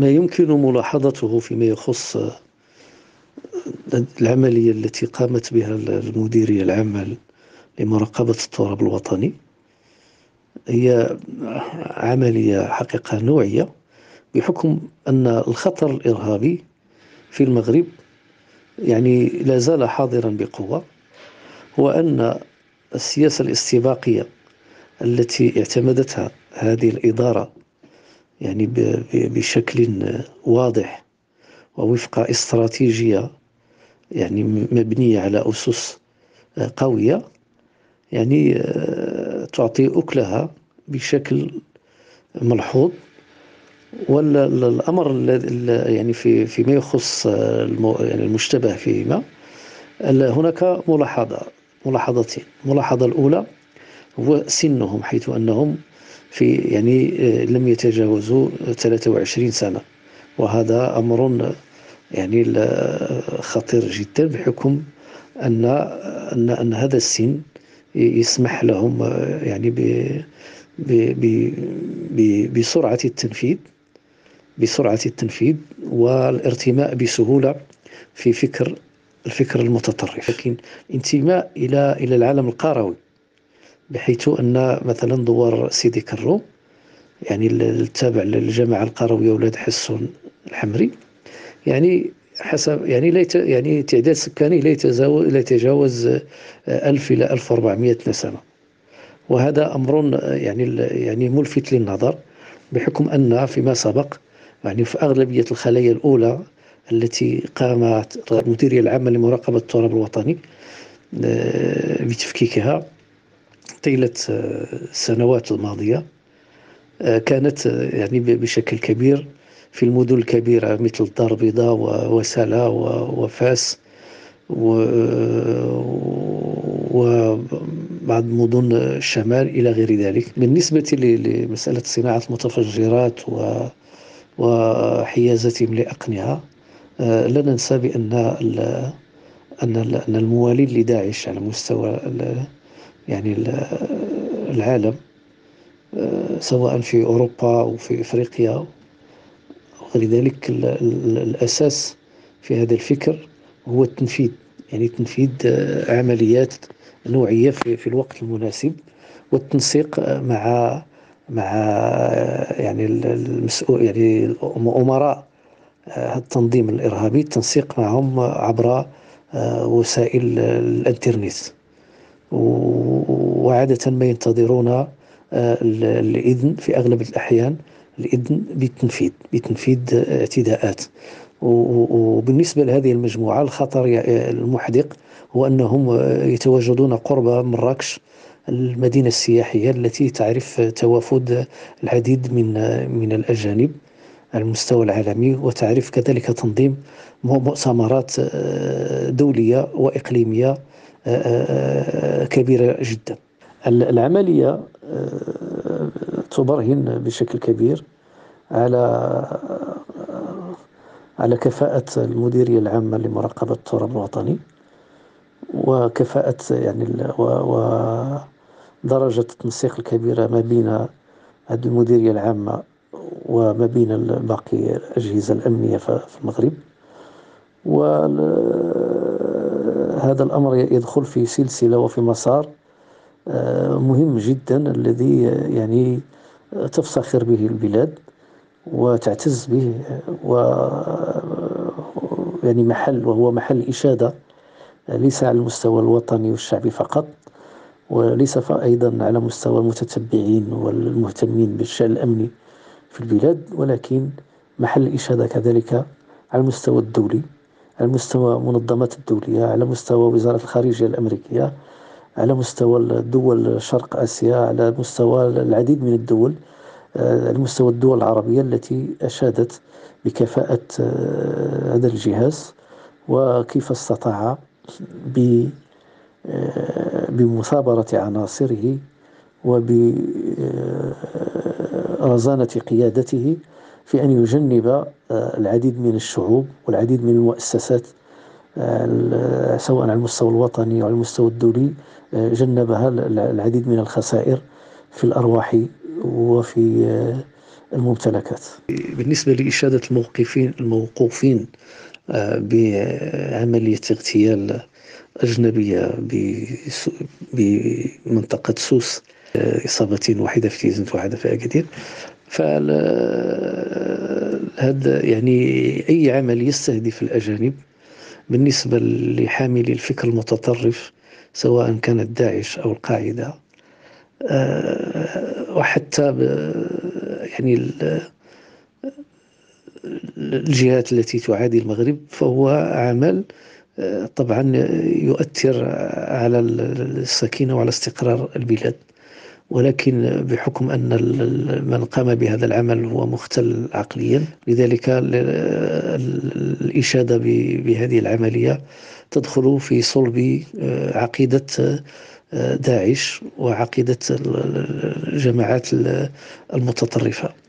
ما يمكن ملاحظته فيما يخص العملية التي قامت بها المديرية العامة لمراقبة التراب الوطني. هي عملية حقيقة نوعية بحكم أن الخطر الإرهابي في المغرب يعني لا زال حاضرا بقوة هو أن السياسة الاستباقية التي اعتمدتها هذه الإدارة يعني بشكل واضح ووفق استراتيجية يعني مبنية على أسس قوية يعني آه، تعطي أكلها بشكل ملحوظ. والأمر يعني في فيما يخص يعني المشتبه فيهما هناك ملاحظة ملاحظتين. الملاحظة الأولى هو سنهم حيث أنهم في يعني آه، لم يتجاوزوا 23 سنة. وهذا أمر يعني خطير جدا بحكم أن أن أن هذا السن يسمح لهم يعني بسرعة التنفيذ بسرعة التنفيذ والارتماء بسهولة في فكر الفكر المتطرف. لكن انتماء إلى إلى العالم القروي بحيث أن مثلا دوار سيدي كرو يعني التابع للجامعة القروية ولاد حسون الحمري. يعني حسب يعني لا يعني تعداد سكاني لا يتجاوز لا يتجاوز 1000 إلى 1400 نسمة. وهذا أمر يعني يعني ملفت للنظر بحكم أن فيما سبق يعني في أغلبية الخلايا الأولى التي قامت المديرية العامة لمراقبة التراب الوطني آه، بتفكيكها طيلة آه، السنوات الماضية. آه، كانت يعني بشكل كبير. في المدن الكبيرة مثل الدار البيضاء وسلا وفاس وبعض مدن الشمال إلى غير ذلك. بالنسبة لمسألة صناعة المتفجرات وحيازتهم لأقنعة آه، لا ننسى بأن أن أن الموالين لداعش على مستوى يعني العالم آه، سواء في أوروبا أو في إفريقيا. وغير ذلك الأساس في هذا الفكر هو التنفيذ. يعني تنفيذ آه، عمليات نوعية في, الوقت المناسب والتنسيق مع مع يعني المسؤول يعني أمراء آه، التنظيم الإرهابي التنسيق معهم عبر آه، وسائل الإنترنت. وعادة ما ينتظرون آه، الإذن في أغلب الأحيان الإذن بالتنفيذ بتنفيذ اعتداءات. وبالنسبة لهذه المجموعة الخطر المحدق هو أنهم يتواجدون قرب مراكش المدينة السياحية التي تعرف توافد العديد من من الأجانب. على المستوى العالمي وتعرف كذلك تنظيم مؤتمرات آه، دولية وإقليمية آه، آه، كبيرة جدا. العملية تبرهن بشكل كبير على على كفاءة المديرية العامة لمراقبة التراب الوطني وكفاءة يعني ودرجة التنسيق الكبيرة ما بين هذه المديرية العامة وما بين باقي الأجهزة الأمنية في المغرب. وهذا الأمر يدخل في سلسلة وفي مسار آه، مهم جدا الذي يعني تفتخر به البلاد وتعتز به و يعني محل وهو محل إشادة ليس على المستوى الوطني والشعبي فقط وليس أيضا على مستوى المتتبعين والمهتمين بالشأن الأمني. في البلاد ولكن محل إشادة كذلك على المستوى الدولي على مستوى المنظمات الدولية على مستوى وزارة الخارجية الأمريكية على مستوى الدول شرق آسيا على مستوى العديد من الدول آه، على مستوى الدول العربية التي أشادت بكفاءة آه، هذا الجهاز وكيف استطاع آه، بمثابرة عناصره وبرزانة قيادته في أن يجنب آه، العديد من الشعوب والعديد من المؤسسات آه، سواء على المستوى الوطني أو على المستوى الدولي جنبها العديد من الخسائر في الأرواح وفي الممتلكات. بالنسبة لإشادة الموقفين الموقوفين آه، بعملية اغتيال أجنبية بمنطقة سوس آه، إصابة واحدة في تيزنت واحدة أكادير هذا يعني أي عمل يستهدف الأجانب بالنسبة لحاملي الفكر المتطرف سواء كانت داعش أو القاعدة. آه، وحتى يعني الجهات التي تعادي المغرب فهو عمل آه، طبعا يؤثر على السكينة وعلى استقرار البلاد. ولكن بحكم أن من قام بهذا العمل هو مختل عقليا لذلك الإشادة بهذه العملية تدخل في صلب آه، عقيدة آه، داعش وعقيدة الجماعات المتطرفة.